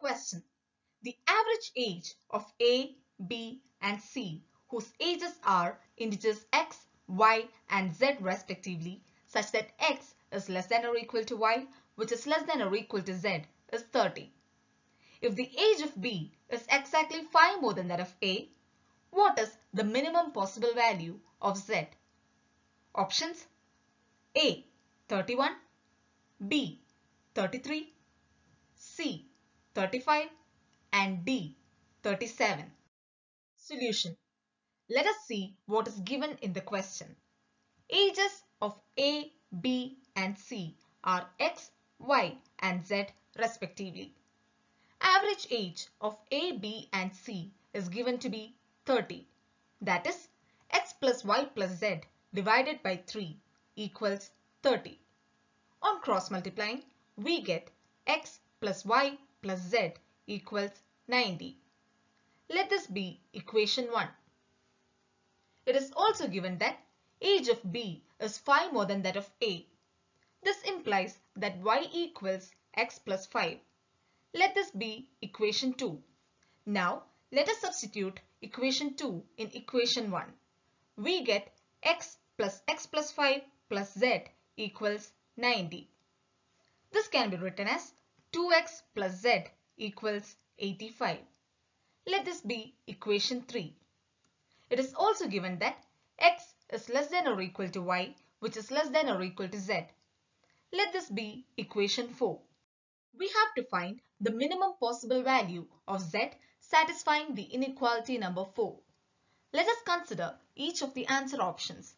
Question. The average age of A, B and C whose ages are integers x, y and z respectively such that x is less than or equal to y which is less than or equal to z is 30. If the age of B is exactly 5 more than that of A, what is the minimum possible value of Z? Options A. 31 B. 33 C. 35 and D. 37 Solution Let us see what is given in the question. Ages of A, B and C are X, Y and Z respectively. Average age of A, B and C is given to be 30. That is x plus y plus z divided by 3 equals 30. On cross multiplying, we get x plus y plus z equals 90. Let this be equation 1. It is also given that age of B is 5 more than that of A. This implies that y equals x plus 5. Let this be equation 2. Now, let us substitute equation 2 in equation 1. We get x plus x plus 5 plus z equals 90. This can be written as 2x plus z equals 85. Let this be equation 3. It is also given that x is less than or equal to y which is less than or equal to z. Let this be equation 4. We have to find the minimum possible value of z satisfying the inequality number 4. Let us consider each of the answer options.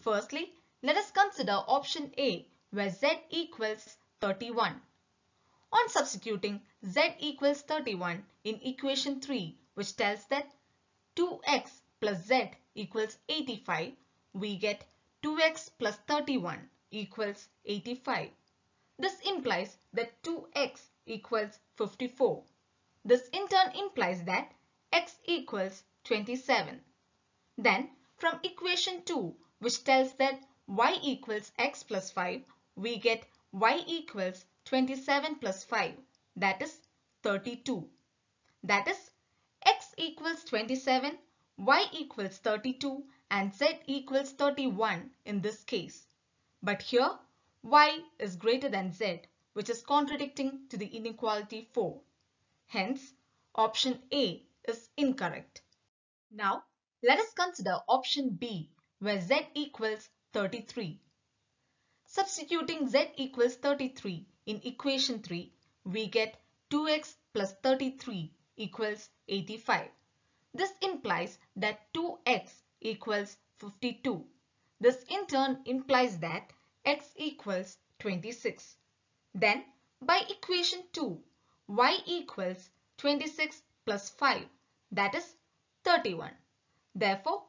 Firstly, let us consider option A where z equals 31. On substituting z equals 31 in equation 3 which tells that 2x plus z equals 85, we get 2x plus 31 equals 85. This implies that 2x equals 54. This in turn implies that x equals 27. Then from equation 2 which tells that y equals x plus 5 we get y equals 27 plus 5 that is 32. That is x equals 27, y equals 32 and z equals 31 in this case. But here y is greater than z which is contradicting to the inequality 4. Hence, option A is incorrect. Now, let us consider option B where z equals 33. Substituting z equals 33 in equation 3, we get 2x plus 33 equals 85. This implies that 2x equals 52. This in turn implies that x equals 26. Then, by equation 2, y equals 26 plus 5 that is 31. Therefore,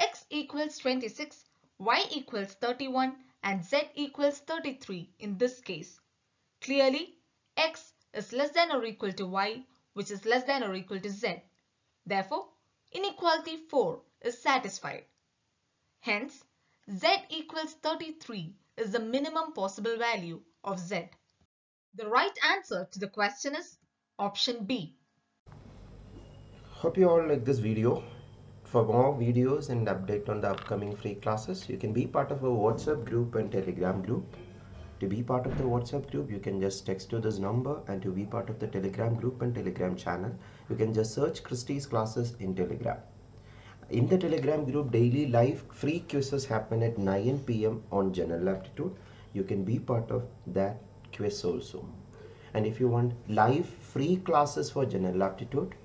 x equals 26, y equals 31 and z equals 33 in this case. Clearly, x is less than or equal to y which is less than or equal to z. Therefore, inequality 4 is satisfied. Hence, z equals 33 is the minimum possible value of z. The right answer to the question is option B. Hope you all like this video. For more videos and update on the upcoming free classes, you can be part of a WhatsApp group and Telegram group. To be part of the WhatsApp group, you can just text to this number and to be part of the Telegram group and Telegram channel, you can just search Christy's classes in Telegram. In the Telegram group, daily live free quizzes happen at 9 pm on general aptitude. You can be part of that quiz also. And if you want live free classes for general aptitude,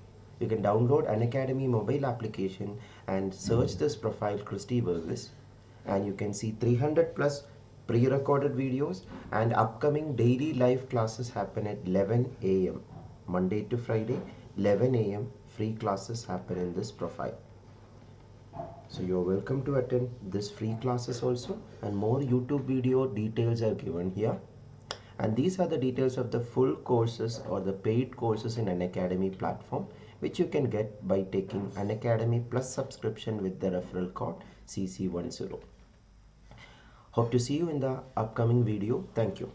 you can download Unacademy mobile application and search this profile Christy Varghese and you can see 300 plus pre-recorded videos and upcoming daily live classes happen at 11 a.m. Monday to Friday 11 a.m. free classes happen in this profile. So you're welcome to attend this free classes also and more YouTube video details are given here and these are the details of the full courses or the paid courses in Unacademy platform which you can get by taking Unacademy plus subscription with the referral code CC10. Hope to see you in the upcoming video. Thank you.